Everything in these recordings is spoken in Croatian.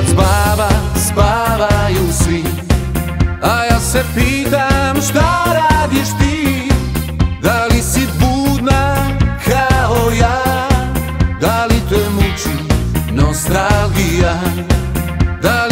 kad spava, spavaju svi. A ja se pitam šta radiš ti? Da li si budna kao ja? Da li te muči nostalgija? Da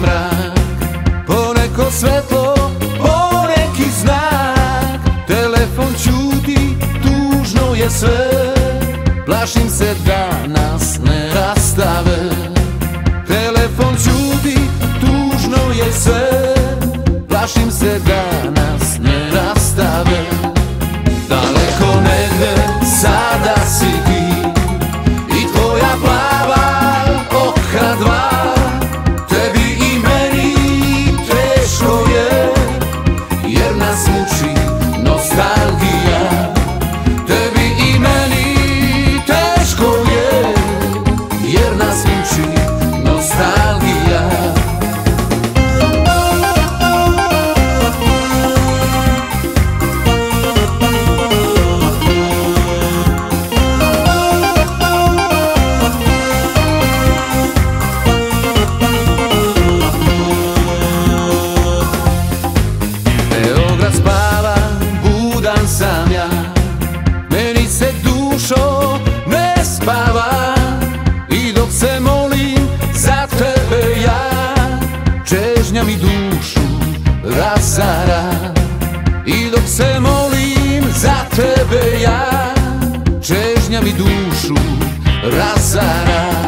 mrak. Poneko svetlo, poneki znak. Telefon čuti, tužno je sve. Plašim se dana tebe ja Čežnja mi dušu razara.